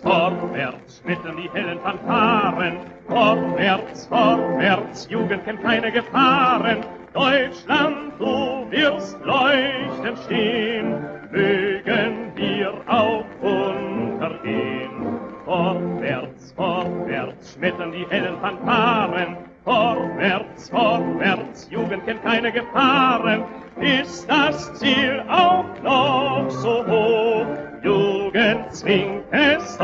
vorwärts schmettern die hellen Fanfaren. Vorwärts, vorwärts, Jugend kennt keine Gefahren. Deutschland, du wirst leuchtend stehen, mögen wir auch untergehen. Vorwärts, vorwärts, schmettern die hellen Fanfaren. Vorwärts, vorwärts, Jugend kennt keine Gefahren. Ist das Ziel auch noch so hoch? Jugend Zwinkers, Zwinkers,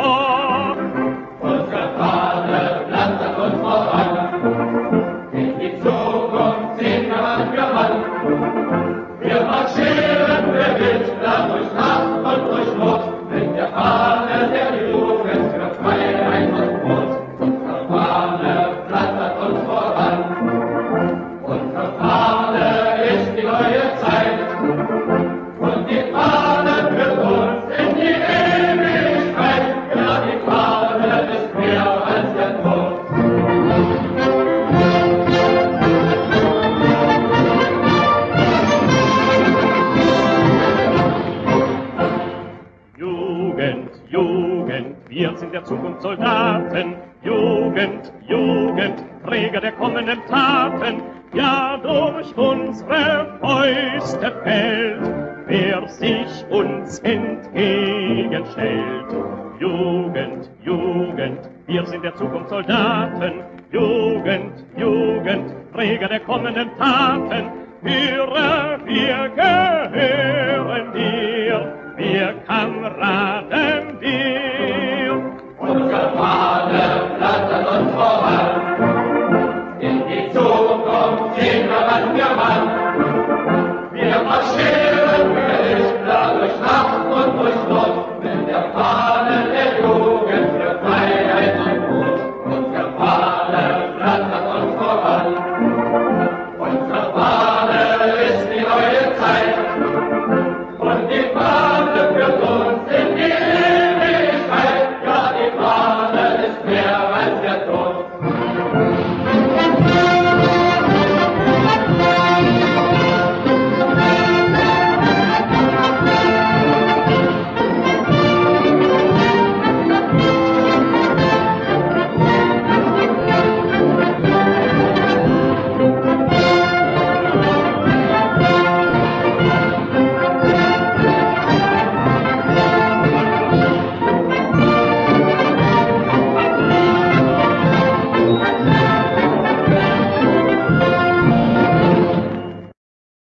Jugend, wir sind der Zukunft Soldaten. Jugend, Jugend, Träger der kommenden Taten. Ja, durch unsere Fäuste fällt, wer sich uns entgegenstellt. Jugend, Jugend, wir sind der Zukunft Soldaten. Jugend, Jugend, Träger der kommenden Taten. Höre, wir